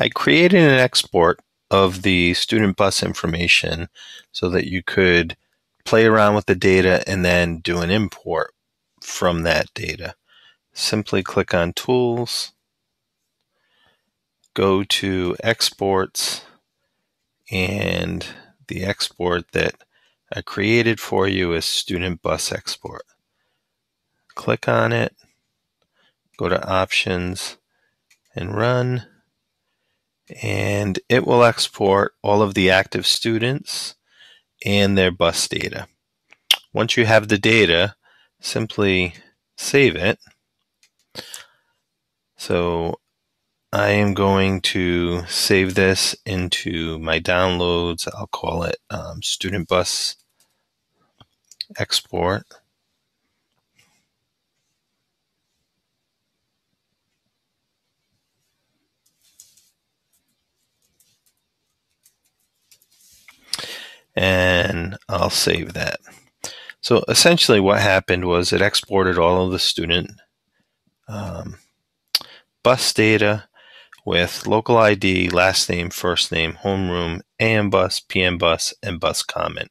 I created an export of the student bus information so that you could play around with the data and then do an import from that data. Simply click on Tools, go to Exports, and the export that I created for you is Student Bus Export. Click on it, go to Options, and Run, and it will export all of the active students and their bus data. Once you have the data, simply save it. So I am going to save this into my downloads. I'll call it um, Student Bus Export. And I'll save that. So essentially what happened was it exported all of the student um, bus data with local ID, last name, first name, homeroom, AM bus, PM bus, and bus comment.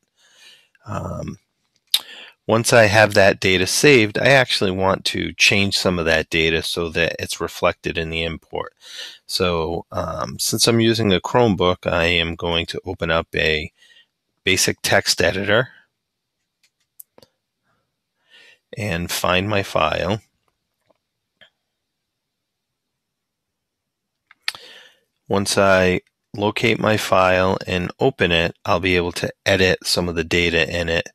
Um, once I have that data saved, I actually want to change some of that data so that it's reflected in the import. So um, since I'm using a Chromebook, I am going to open up a basic text editor and find my file. Once I locate my file and open it, I'll be able to edit some of the data in it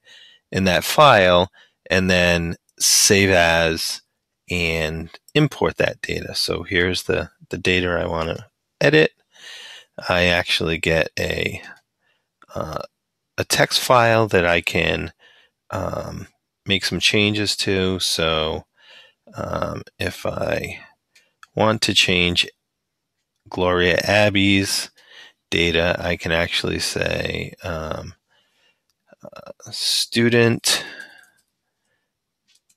in that file and then save as and import that data. So here's the, the data I want to edit. I actually get a, uh, a text file that I can um, make some changes to. So um, if I want to change Gloria Abbey's data, I can actually say um, uh, student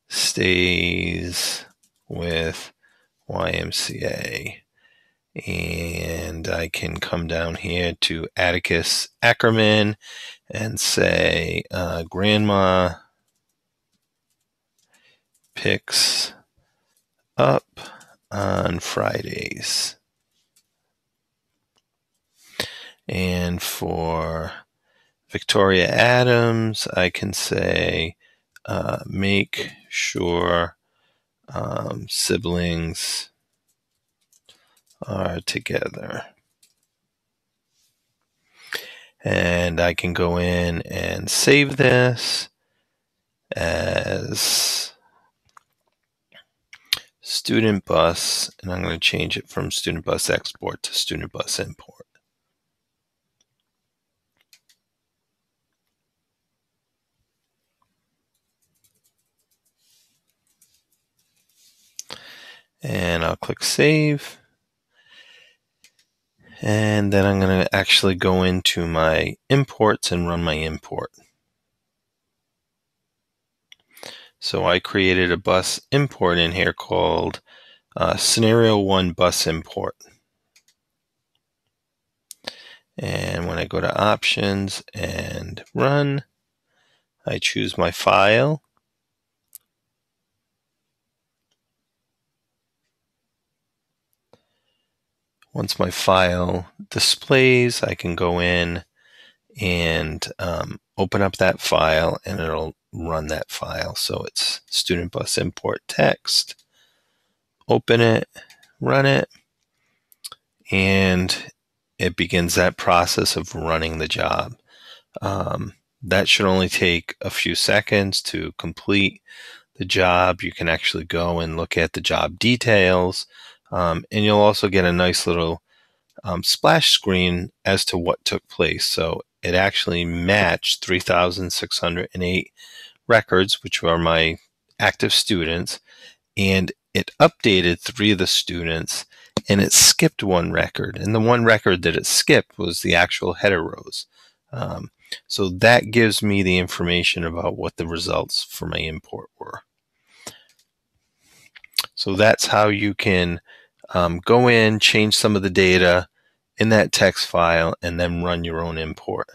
stays with YMCA. And I can come down here to Atticus Ackerman and say uh, grandma picks up on Fridays. And for Victoria Adams, I can say uh, make sure um, siblings are together. And I can go in and save this as student bus, and I'm going to change it from student bus export to student bus import. and I'll click save. And then I'm going to actually go into my imports and run my import. So I created a bus import in here called uh, Scenario 1 Bus Import. And when I go to Options and Run, I choose my file Once my file displays, I can go in and um, open up that file and it'll run that file. So it's student bus import text, open it, run it, and it begins that process of running the job. Um, that should only take a few seconds to complete the job. You can actually go and look at the job details, um, and you'll also get a nice little um, splash screen as to what took place. So it actually matched 3,608 records, which are my active students, and it updated three of the students and it skipped one record. And the one record that it skipped was the actual header rows. Um, so that gives me the information about what the results for my import were. So that's how you can um, go in, change some of the data, in that text file and then run your own import.